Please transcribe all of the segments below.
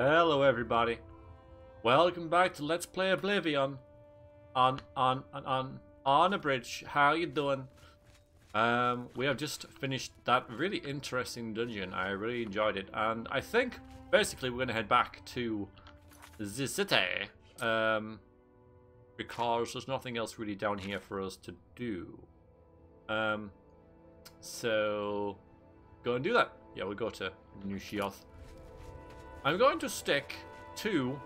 Hello everybody. Welcome back to Let's Play Oblivion. On on on on on a bridge. How you doing? Um we have just finished that really interesting dungeon. I really enjoyed it. And I think basically we're gonna head back to the city. Um because there's nothing else really down here for us to do. Um so go and do that. Yeah, we'll go to New Sheoth. I'm going to stick to...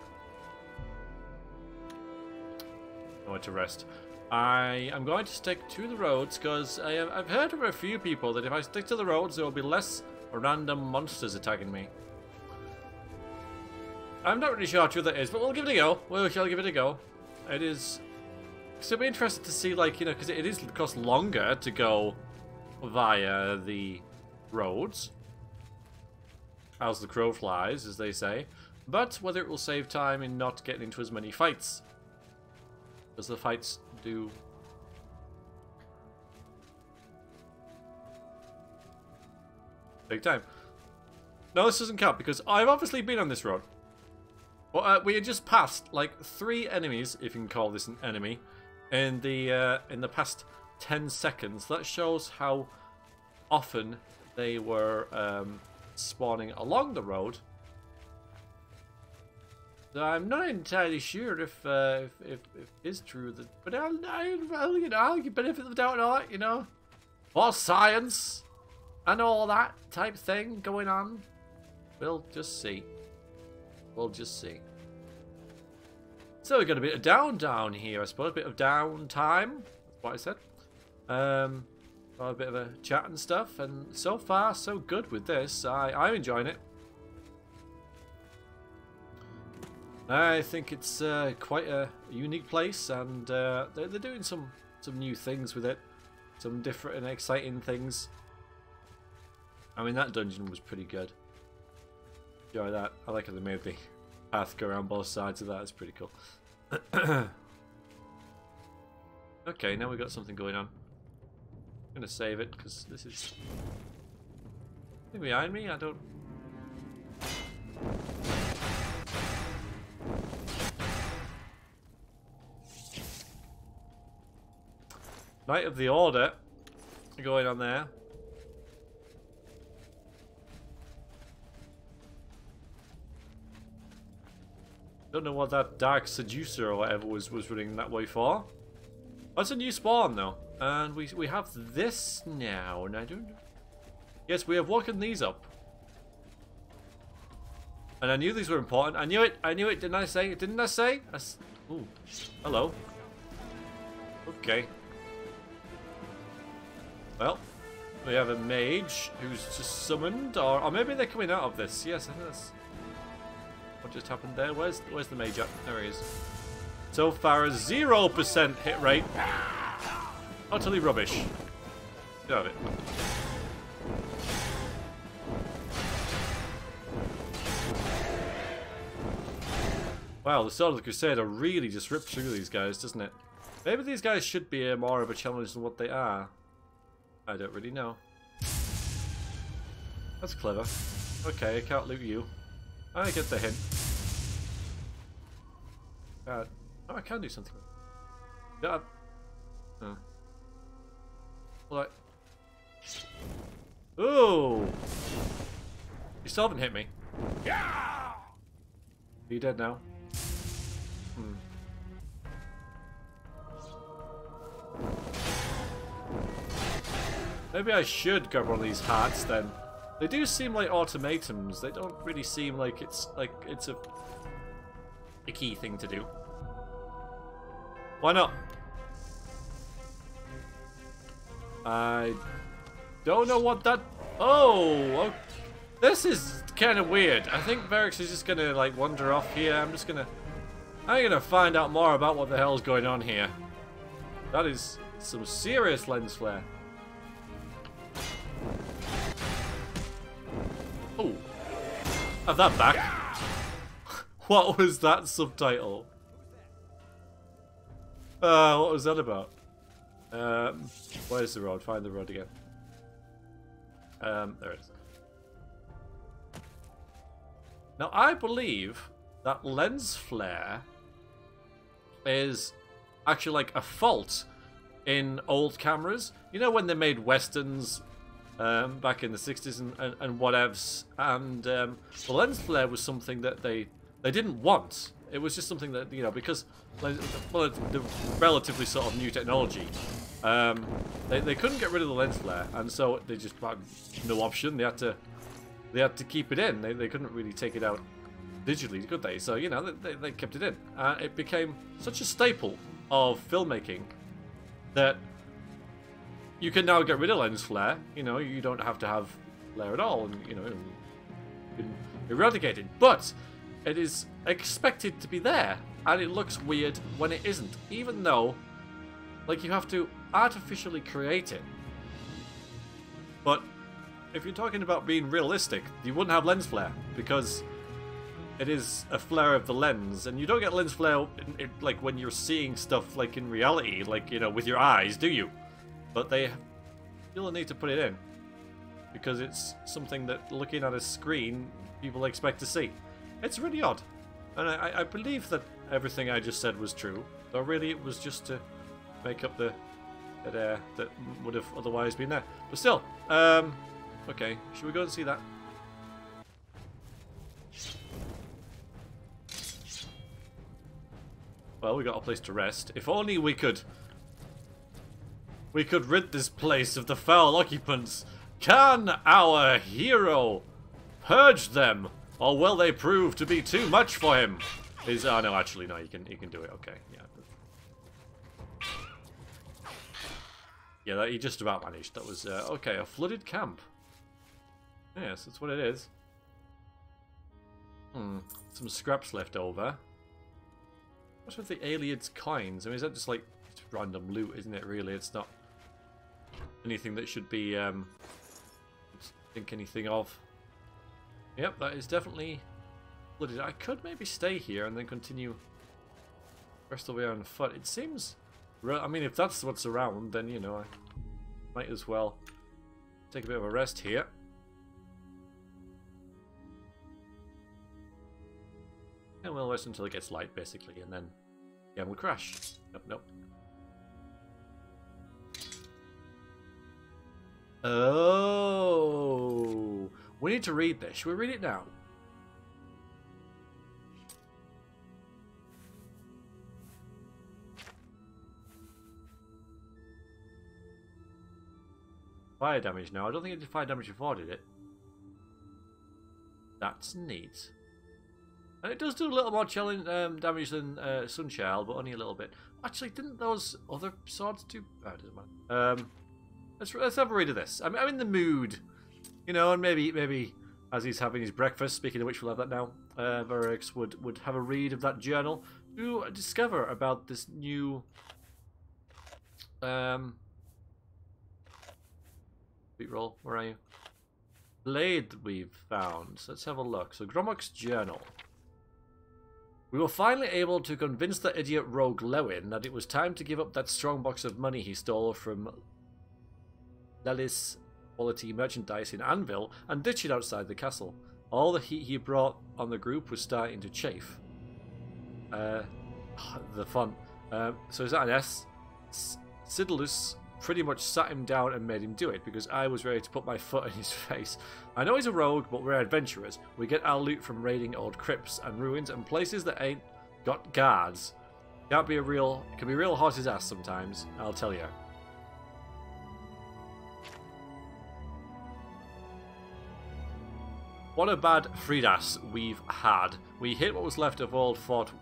Want to rest. I am going to stick to the roads because I've heard from a few people that if I stick to the roads there will be less random monsters attacking me. I'm not really sure how true that is, but we'll give it a go. We shall give it a go. It is... So it'll be interesting to see, like, you know, because it is, course, longer to go via the roads as the crow flies, as they say, but whether it will save time in not getting into as many fights. Because the fights do... Take time. No, this doesn't count, because I've obviously been on this road. Well, uh, we had just passed, like, three enemies, if you can call this an enemy, in the, uh, in the past 10 seconds. That shows how often they were um, spawning along the road. So I'm not entirely sure if uh, if, if, if it's true that, but I'll, I'll, you know I'll benefit of the doubt and all that, you know, more science and all that type thing going on. We'll just see. We'll just see. So we got a bit of down down here, I suppose, a bit of downtime. That's what I said. Um, a bit of a chat and stuff, and so far so good with this. I, I'm enjoying it. I think it's uh, quite a unique place, and uh, they're, they're doing some some new things with it, some different and exciting things. I mean, that dungeon was pretty good. Enjoy that. I like how they made the path go around both sides of that. It's pretty cool. okay, now we've got something going on. I'm gonna save it because this is behind me. I don't. Knight of the Order going on there. Don't know what that Dark Seducer or whatever was, was running that way for. That's a new spawn though. And we, we have this now, and I don't... Yes, we have woken these up. And I knew these were important. I knew it. I knew it. Didn't I say? It? Didn't I say? I s Ooh. Hello. Okay. Well, we have a mage who's just summoned, or, or maybe they're coming out of this. Yes, I think that's what just happened there. Where's where's the mage at? There he is. So far, a zero percent hit rate. Utterly rubbish. Of it. Wow, the Sword of the Crusader really just ripped through these guys, doesn't it? Maybe these guys should be more of a challenge than what they are. I don't really know. That's clever. Okay, I can't loot you. I get the hint. Uh, oh, I can do something. Yeah. Oh. What? Ooh! You still haven't hit me. Yeah! Are you dead now? Hmm. Maybe I should grab one of these hearts then. They do seem like automatons. They don't really seem like it's like it's a a key thing to do. Why not? I don't know what that... Oh, this is kind of weird. I think Variks is just going to like wander off here. I'm just going to... I'm going to find out more about what the hell's going on here. That is some serious lens flare. Oh. Have that back. what was that subtitle? Uh, what was that about? Um, where's the road? Find the road again. Um, there it is. Now, I believe that lens flare is actually like a fault in old cameras. You know when they made westerns um, back in the 60s and, and, and whatevs, and um, the lens flare was something that they they didn't want. It was just something that, you know, because, well, the relatively sort of new technology, um, they, they couldn't get rid of the lens flare, and so they just had no option. They had to they had to keep it in. They, they couldn't really take it out digitally, could they? So, you know, they, they kept it in. And it became such a staple of filmmaking that you can now get rid of lens flare. You know, you don't have to have flare at all, and, you know, you can eradicate it. But it is expected to be there, and it looks weird when it isn't, even though, like, you have to artificially create it. But if you're talking about being realistic, you wouldn't have lens flare, because it is a flare of the lens, and you don't get lens flare in, in, like when you're seeing stuff like in reality, like you know, with your eyes, do you? But they the need to put it in because it's something that looking at a screen people expect to see. It's really odd, and I, I believe that everything I just said was true, though really it was just to make up the that uh, that would have otherwise been there. But still, um, okay, should we go and see that? Well, we got a place to rest. If only we could... We could rid this place of the foul occupants. Can our hero purge them? Or will they prove to be too much for him? Is oh no, actually no, you can you can do it. Okay, yeah. Yeah, that, he just about managed. That was uh, okay. A flooded camp. Yes, that's what it is. Hmm. Some scraps left over. What's with the aliens coins? I mean, is that just like random loot, isn't it, really? It's not anything that should be, um, think anything of. Yep, that is definitely flooded. I could maybe stay here and then continue rest of the way on foot. It seems, I mean, if that's what's around, then, you know, I might as well take a bit of a rest here. And we'll rest until it gets light, basically, and then, yeah, we'll crash. Nope, nope. Oh, we need to read this. Should we read it now? Fire damage now. I don't think it did fire damage before, did it? That's neat. And it does do a little more challenge, um, damage than uh, Sunchild, but only a little bit. Actually, didn't those other swords do... Oh, doesn't matter. Um, let's, let's have a read of this. I'm, I'm in the mood. You know, and maybe maybe as he's having his breakfast, speaking of which we'll have that now, uh, Verix would, would have a read of that journal to discover about this new... Um, roll, where are you? Blade we've found. So let's have a look. So Gromok's journal. We were finally able to convince the idiot rogue Lewin that it was time to give up that strong box of money he stole from Lelis quality merchandise in Anvil and ditch it outside the castle. All the heat he brought on the group was starting to chafe. Uh, the fun. Uh, so is that an S? Sidalus pretty much sat him down and made him do it because I was ready to put my foot in his face. I know he's a rogue, but we're adventurers. We get our loot from raiding old crypts and ruins and places that ain't got guards. Can't be a real, can be real horse's ass sometimes, I'll tell you. What a bad Fridas we've had. We hit what was left of old Fort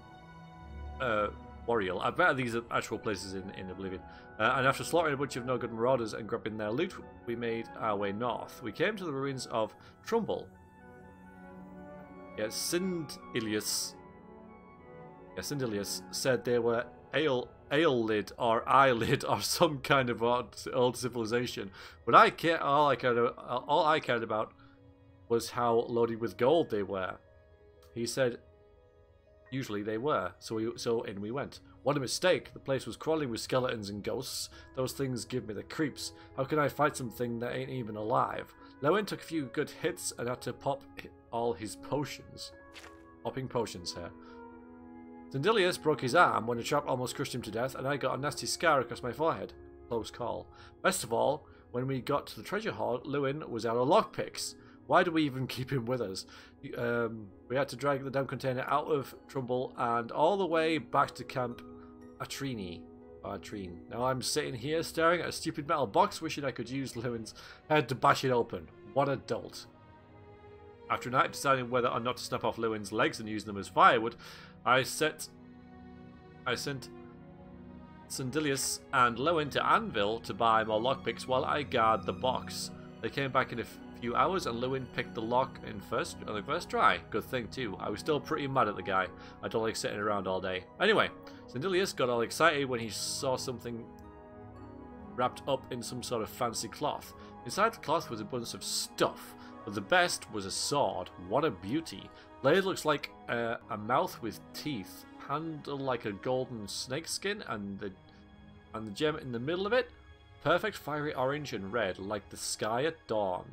uh, Wariel. I bet these are actual places in, in Oblivion. Uh, and after slaughtering a bunch of no good marauders and grabbing their loot, we made our way north. We came to the ruins of Trumbull. Yes, Sindilius. Yeah, Sindelius said they were ale lid or eyelid or some kind of old, old civilization. But I care all I cared all I cared about was how loaded with gold they were. He said usually they were, so we so in we went. What a mistake! The place was crawling with skeletons and ghosts. Those things give me the creeps. How can I fight something that ain't even alive? Lewin took a few good hits and had to pop all his potions. Popping potions here. Zendilius broke his arm when a trap almost crushed him to death, and I got a nasty scar across my forehead. Close call. Best of all, when we got to the treasure hall, Lewin was out of lockpicks. Why do we even keep him with us? Um, we had to drag the damn container out of Trumbull and all the way back to Camp Atrini. Atrine. Now I'm sitting here staring at a stupid metal box, wishing I could use Lewin's head to bash it open. What a dolt. After a night deciding whether or not to snap off Lewin's legs and use them as firewood, I set I sent Sandilius and Lewin to Anvil to buy more lockpicks while I guard the box. They came back in a few hours and Lewin picked the lock in first on the first try. Good thing too. I was still pretty mad at the guy. I don't like sitting around all day. Anyway, Sandilius got all excited when he saw something wrapped up in some sort of fancy cloth. Inside the cloth was a bunch of stuff, but the best was a sword. What a beauty. Blade looks like a, a mouth with teeth, handle like a golden snake skin, and the and the gem in the middle of it, perfect fiery orange and red, like the sky at dawn.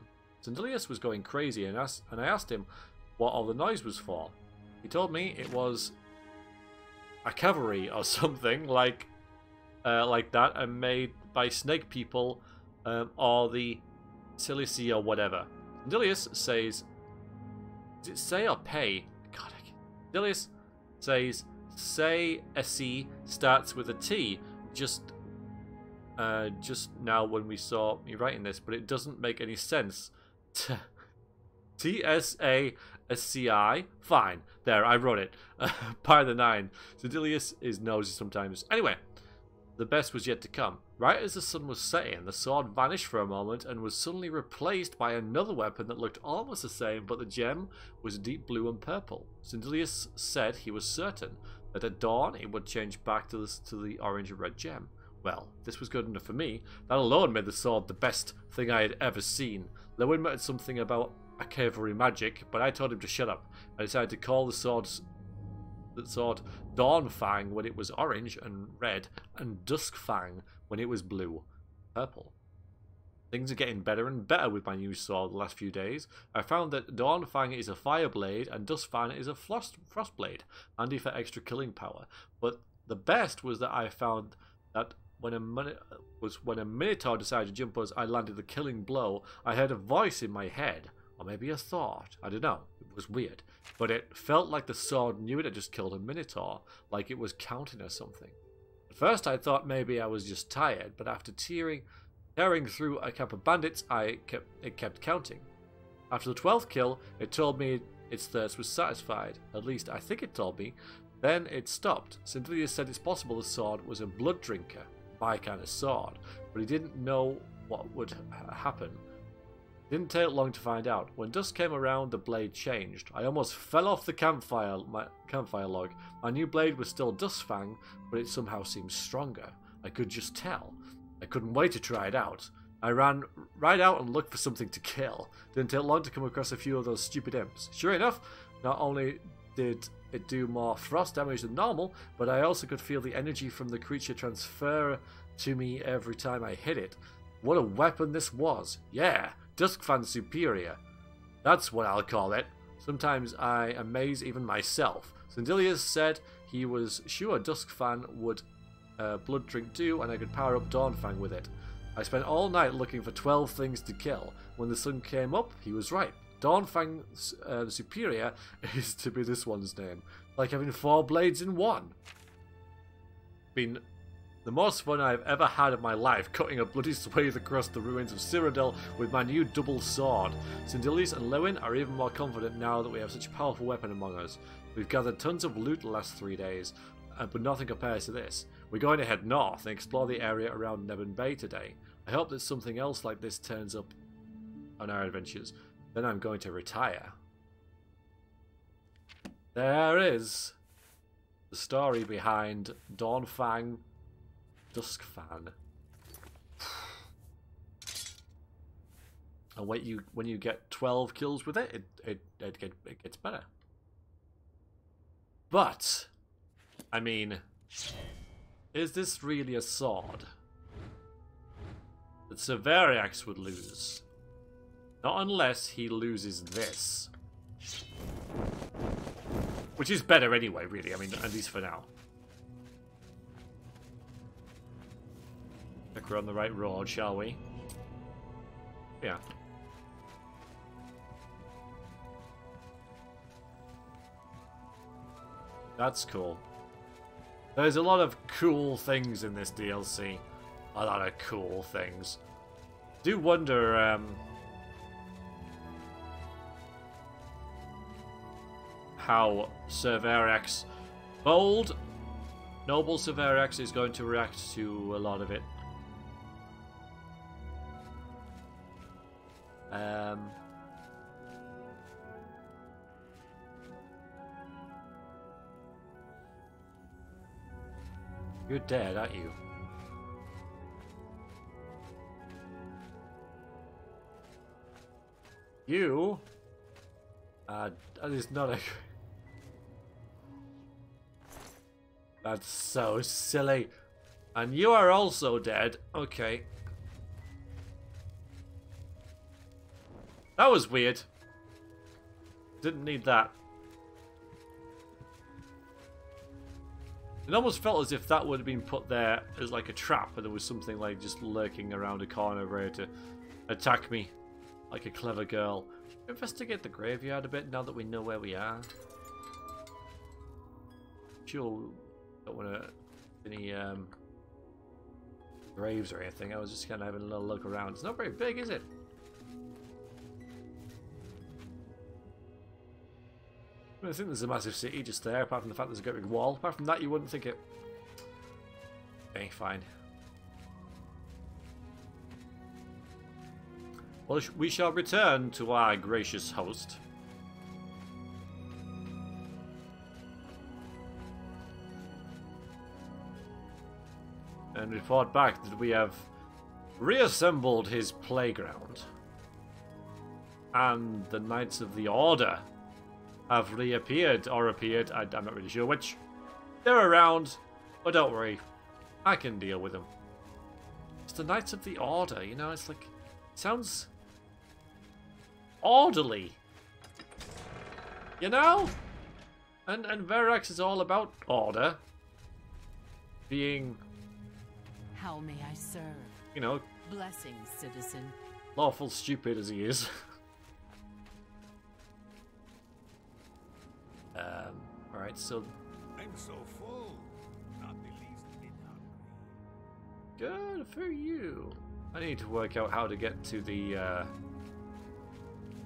Zendilius was going crazy, and, asked, and I asked him what all the noise was for. He told me it was a cavalry or something like uh, like that, and made by snake people um, or the Silici or whatever. Zendilius says, "Does it say or pay?" God, I can't. Says, "Say a C starts with a T." Just uh, just now when we saw me writing this, but it doesn't make any sense. T S A S C I. Fine. There, I wrote it. By the nine. Zedilius is nosy sometimes. Anyway, the best was yet to come. Right as the sun was setting, the sword vanished for a moment and was suddenly replaced by another weapon that looked almost the same, but the gem was deep blue and purple. Zendilius said he was certain that at dawn it would change back to the, to the orange and red gem. Well, this was good enough for me. That alone made the sword the best thing I had ever seen. Lewin muttered something about a cavalry magic, but I told him to shut up. I decided to call the sword the sword Dawnfang when it was orange and red, and Duskfang when it was blue, purple. Things are getting better and better with my new sword the last few days. I found that Dawnfang is a fire blade and Duskfang is a frost, frost blade, handy for extra killing power. But the best was that I found that when a was when a Minotaur decided to jump us, I landed the killing blow. I heard a voice in my head, or maybe a thought. I don't know. It was weird, but it felt like the sword knew it had just killed a Minotaur, like it was counting or something. At first, I thought maybe I was just tired, but after tearing, tearing through a camp of bandits, I kept it kept counting. After the twelfth kill, it told me its thirst was satisfied. At least I think it told me. Then it stopped. Cynthia said it's possible the sword was a blood drinker my kind of sword, but he didn't know what would ha happen. It didn't take long to find out. When dusk came around, the blade changed. I almost fell off the campfire, my campfire log. My new blade was still Duskfang, but it somehow seemed stronger. I could just tell. I couldn't wait to try it out. I ran right out and looked for something to kill. Didn't take long to come across a few of those stupid imps. Sure enough, not only did it do more frost damage than normal, but I also could feel the energy from the creature transfer to me every time I hit it. What a weapon this was! Yeah, Duskfang Superior. That's what I'll call it. Sometimes I amaze even myself. Sandilius said he was sure Duskfang would uh, blood drink too, and I could power up Dawnfang with it. I spent all night looking for 12 things to kill. When the sun came up, he was right. Dawnfang uh, Superior is to be this one's name. Like having four blades in one. Been the most fun I've ever had in my life, cutting a bloody swathe across the ruins of Cyrodiil with my new double sword. Cindilis and Lewin are even more confident now that we have such a powerful weapon among us. We've gathered tons of loot the last three days, uh, but nothing compares to this. We're going to head north and explore the area around Niben Bay today. I hope that something else like this turns up on our adventures. Then I'm going to retire. There is the story behind Dawnfang Duskfang. And when you when you get 12 kills with it, it it, it, it, it gets better. But, I mean, is this really a sword? That Severiax would lose. Not unless he loses this. Which is better anyway, really. I mean, at least for now. Think we're on the right road, shall we? Yeah. That's cool. There's a lot of cool things in this DLC. A lot of cool things. Do wonder, um, how Cerverax, bold, noble Cerverax is going to react to a lot of it. Um, you're dead, aren't you? You? Uh, that is not a... That's so silly. And you are also dead. Okay. That was weird. Didn't need that. It almost felt as if that would have been put there as like a trap, and there was something like just lurking around a corner ready to attack me like a clever girl. Investigate the graveyard a bit now that we know where we are. Sure, don't want to any um, graves or anything. I was just kind of having a little look around. It's not very big, is it? I think there's a massive city just there, apart from the fact there's a great big wall. Apart from that, you wouldn't think it. Okay, fine. Well, we shall return to our gracious host. And report back that we have reassembled his playground. And the Knights of the Order have reappeared, or appeared, I, I'm not really sure which. They're around, but don't worry, I can deal with them. It's the Knights of the Order, you know, it's like, it sounds orderly. You know? And and Verax is all about order. Being How may I serve? You know Blessings, citizen. Lawful stupid as he is. um alright, so I'm so full. Not the least bit hungry. Good for you. I need to work out how to get to the uh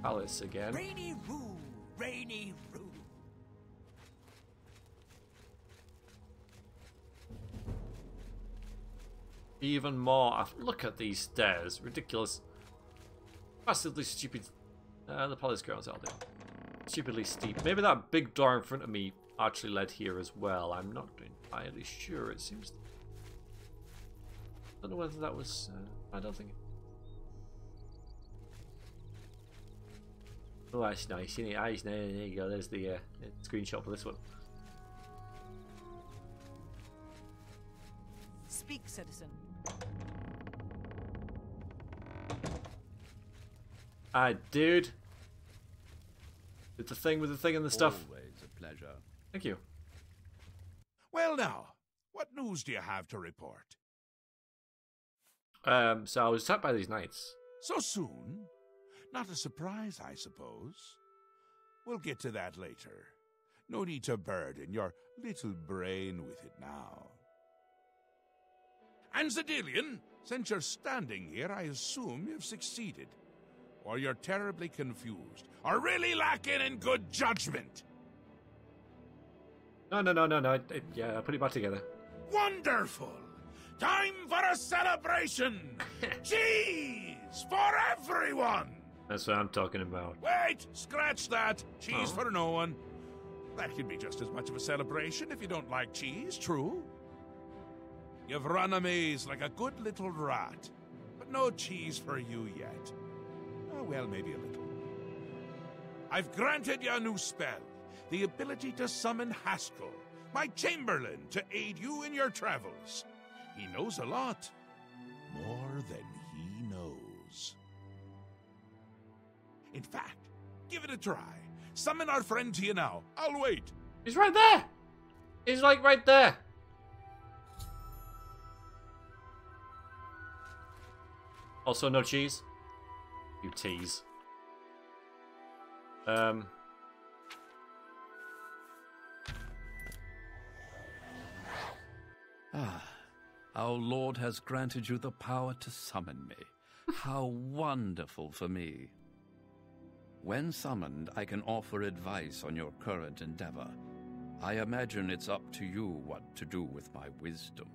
Palace again. Rainy Roo, Rainy Even more. Look at these stairs. Ridiculous. Massively stupid. Uh, the palace grounds out there. Stupidly steep. Maybe that big door in front of me actually led here as well. I'm not entirely sure. It seems. I don't know whether that was. Uh, I don't think. Oh, that's nice, isn't it? Nice. There, there you go. There's the uh, screenshot for this one. Speak, citizen. Ah, dude. Did the thing with the thing and the stuff. Always a pleasure. Thank you. Well, now, what news do you have to report? Um, so I was attacked by these knights. So soon? Not a surprise, I suppose. We'll get to that later. No need to burden your little brain with it now. And Xedilian, since you're standing here, I assume you've succeeded. Or you're terribly confused, or really lacking in good judgment. No, no, no, no, no. Yeah, I put it back together. Wonderful! Time for a celebration! Cheese for everyone! That's what I'm talking about. Wait! Scratch that! Cheese oh. for no one. That can be just as much of a celebration if you don't like cheese, true? You've run a maze like a good little rat, but no cheese for you yet. Oh, well, maybe a little. I've granted you a new spell, the ability to summon Haskill, my Chamberlain, to aid you in your travels. He knows a lot. More than he knows. In fact, give it a try. Summon our friend to you now. I'll wait. He's right there. He's like right there. Also, no cheese. Tease. Um. Ah, our Lord has granted you the power to summon me. How wonderful for me. When summoned, I can offer advice on your current endeavor. I imagine it's up to you what to do with my wisdom.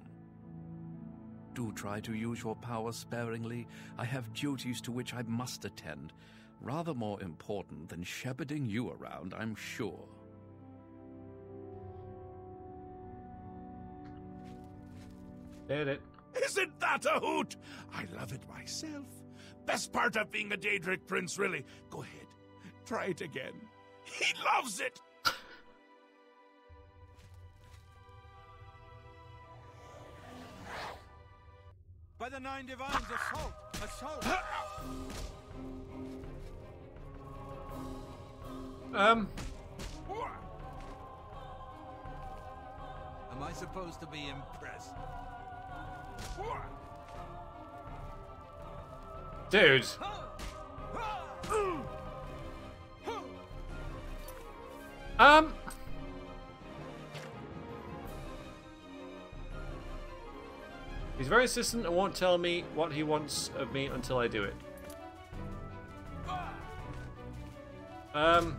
Do try to use your power sparingly. I have duties to which I must attend. Rather more important than shepherding you around, I'm sure. Did it. Isn't that a hoot? I love it myself. Best part of being a Daedric prince, really. Go ahead. Try it again. He loves it. The Nine Divines, assault! Assault! Um. Am I supposed to be impressed? Dude. Um. He's very insistent and won't tell me what he wants of me until I do it. Um.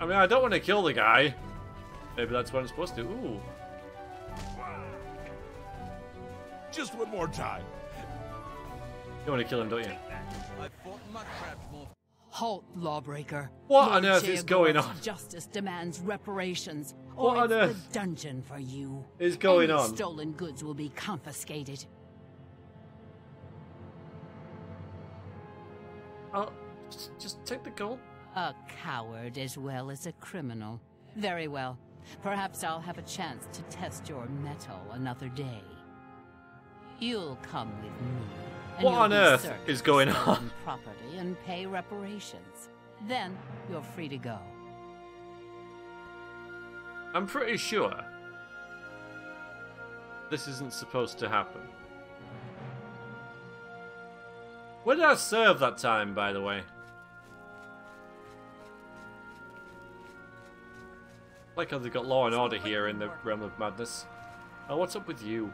I mean, I don't want to kill the guy. Maybe that's what I'm supposed to. Ooh. Just one more time. You want to kill him, don't you? I fought mudcrabs more. Halt, lawbreaker. What Lord on earth is going on? Justice demands reparations, What or on it's earth the dungeon for you. is going Any on? Stolen goods will be confiscated. Uh, oh, just, just take the gold. A coward as well as a criminal. Very well. Perhaps I'll have a chance to test your mettle another day. You'll come with me. What on earth is going on? Property and pay reparations. Then you're free to go. I'm pretty sure this isn't supposed to happen. Where did I serve that time, by the way? Like how they've got law and order here in the realm of madness. Oh, what's up with you?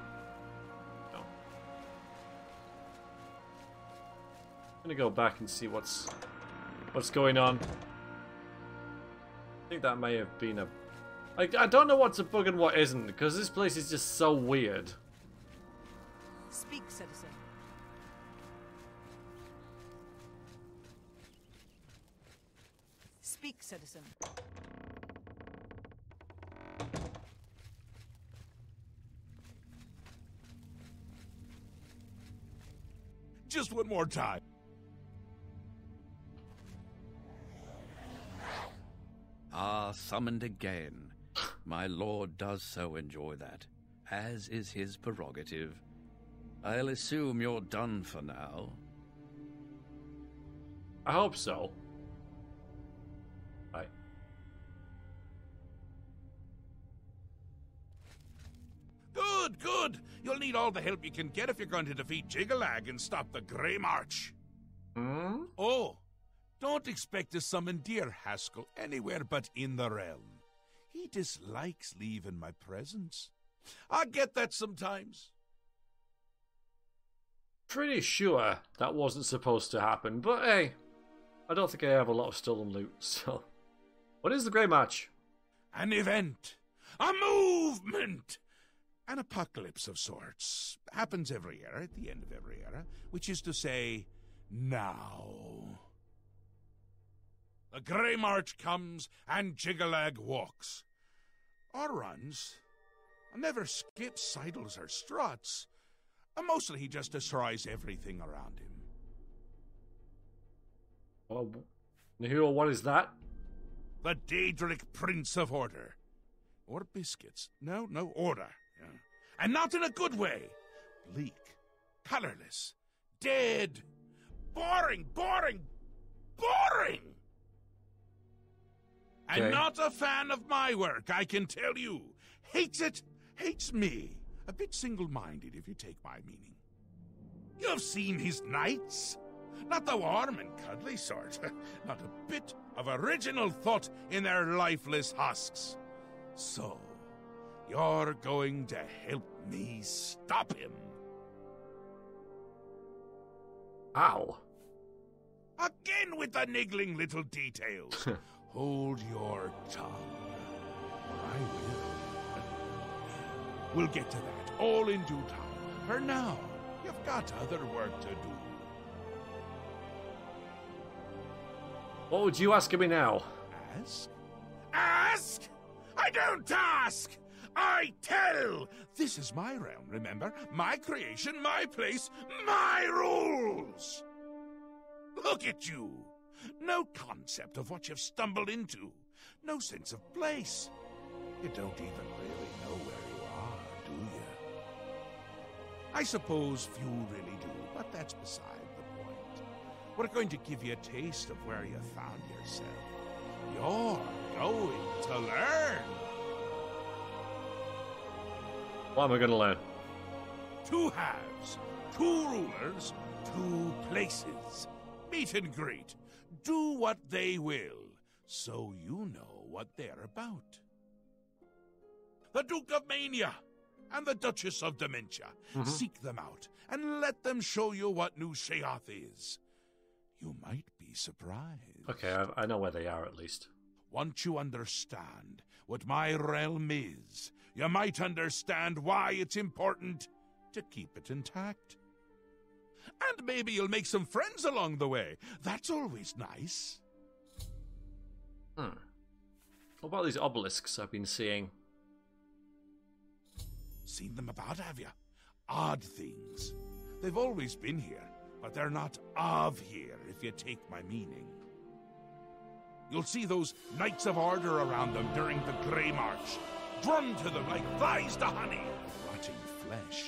Gonna go back and see what's what's going on. I think that may have been a I, I don't know what's a bug and what isn't, because this place is just so weird. Speak, citizen. Speak, citizen. Just one more time. Ah, summoned again. My lord does so enjoy that, as is his prerogative. I'll assume you're done for now. I hope so. Right. Good, good. You'll need all the help you can get if you're going to defeat Jyggalag and stop the Grey March. Hmm? Oh, don't expect to summon dear Haskill anywhere but in the realm. He dislikes leaving my presence. I get that sometimes. Pretty sure that wasn't supposed to happen, but hey, I don't think I have a lot of stolen loot, so. What is the Grey March? An event, a movement, an apocalypse of sorts. Happens every era, at the end of every era, which is to say, now. The Grey March comes and Jyggalag walks. Or runs. Never skips sidles or struts. And mostly he just destroys everything around him. Oh, who or what is that? The Daedric Prince of Order. Or biscuits. No, no, order. Yeah. And not in a good way. Bleak, colorless, dead, boring, boring, boring! And not a fan of my work, I can tell you. Hates it, hates me. A bit single minded, if you take my meaning. You've seen his knights. Not the warm and cuddly sort. Not a bit of original thought in their lifeless husks. So, you're going to help me stop him. Ow. Again with the niggling little details. Hold your tongue. Or I will. We'll get to that all in due time. For now, you've got other work to do. What would you ask of me now? Ask? Ask? I don't ask! I tell! This is my realm, remember? My creation, my place, my rules! Look at you! No concept of what you've stumbled into. No sense of place. You don't even really know where you are, do you? I suppose few really do, but that's beside the point. We're going to give you a taste of where you found yourself. You're going to learn. What am I going to learn? Two halves, two rulers, two places. Meet and greet. Do what they will, so you know what they're about. The Duke of Mania and the Duchess of Dementia. Mm-hmm. Seek them out and let them show you what New Sheoth is. You might be surprised. Okay, I, I know where they are at least. Once you understand what my realm is, you might understand why it's important to keep it intact. And maybe you'll make some friends along the way. That's always nice. Hmm. What about these obelisks I've been seeing? Seen them about, have you? Odd things. They've always been here, but they're not of here, if you take my meaning. You'll see those Knights of Order around them during the Grey March, drawn to them like flies to honey, rotting flesh.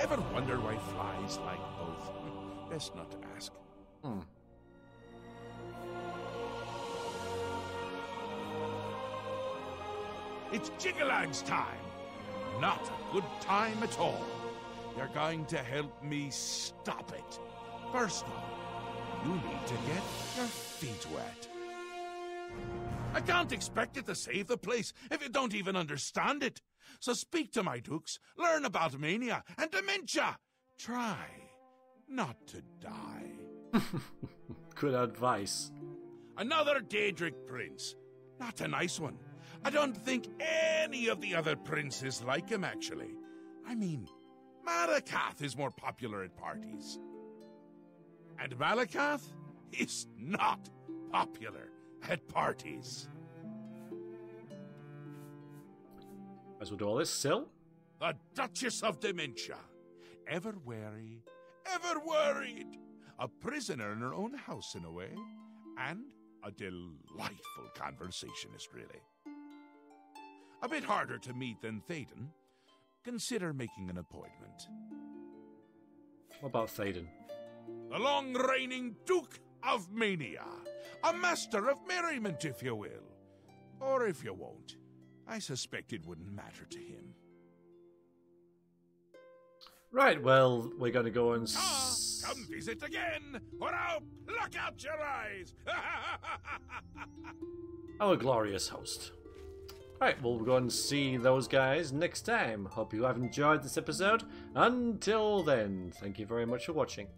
Ever wonder why flies like both? Best not to ask. Hmm. It's Jyggalag's time. Not a good time at all. You're going to help me stop it. First off, you need to get your feet wet. I can't expect you to save the place if you don't even understand it. So speak to my dukes, learn about mania and dementia. Try not to die. Good advice. Another Daedric prince. Not a nice one. I don't think any of the other princes like him, actually. I mean, Malacath is more popular at parties. And Malacath is not popular at parties. As well do all this Syl. The Duchess of Dementia. Ever wary, ever worried. A prisoner in her own house, in a way. And a delightful conversationist, really. A bit harder to meet than Thadon. Consider making an appointment. What about Thadon? The long reigning Duke of Mania. A master of merriment, if you will. Or if you won't. I suspect it wouldn't matter to him. Right, well, we're going to go and. Ah, come visit again, or I'll pluck out your eyes. Our glorious host. Right, well, we'll go and see those guys next time. Hope you have enjoyed this episode. Until then, thank you very much for watching.